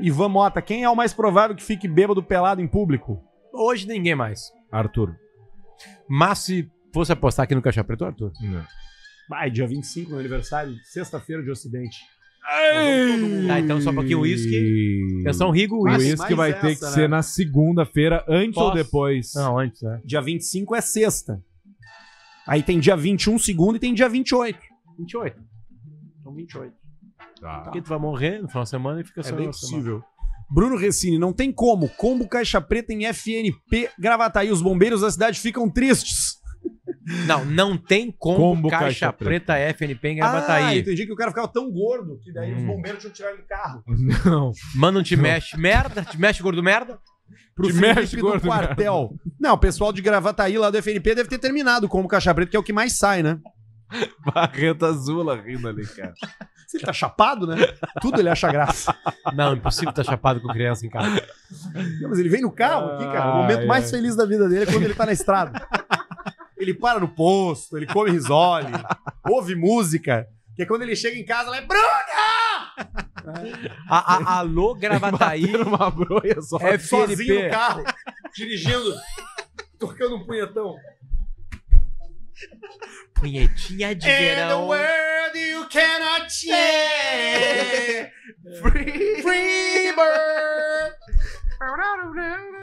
Ivan Mota, quem é o mais provável que fique bêbado pelado em público? Hoje ninguém mais. Arthur. Mas se fosse apostar aqui no Caixa Preto, Arthur. Não. Vai, dia 25, meu aniversário, sexta-feira de Ocidente. Tá, então só um pouquinho uísque. Atenção, Rigo, O Mas- uísque. uísque mais vai essa, ter que né? ser na segunda-feira, antes ou Pós. depois. Não, antes, né? Dia 25 é sexta. Aí tem dia 21 segundo e tem dia 28. 28. Então 28. Tá. Porque tu vai morrer no final de semana e fica só É bem semana. possível. Bruno Recine, não tem como. Combo Caixa Preta em FNP Gravataí. Os bombeiros da cidade ficam tristes. Não, não tem combo, Combo caixa, Caixa preta. FNP em Ah, Gravataí. entendi que o cara ficava tão gordo que daí os Hum. bombeiros tinham que tirar ele do carro. Não. Manda um te mexe merda, te mexe gordo merda. Pro Te Felipe mexe, do gordo, quartel. Não, o pessoal de Gravataí lá do FNP deve ter terminado como Caixa Preta, que é o que mais sai, né? Barreta azul rindo ali, cara. Você tá chapado, né? Tudo ele acha graça. Não, impossível estar chapado com criança em casa. Não, mas ele vem no carro aqui, cara. O momento mais ai. feliz da vida dele é quando ele tá na estrada. Ele para no posto, ele come risole, ouve música. Que é quando ele chega em casa, lá é Bruna! A, a- alô, Gravataí, uma broia só. É Sozinho no carro, dirigindo, tocando um punhetão. Punhetinha de verão. cannot change. Free, free bird.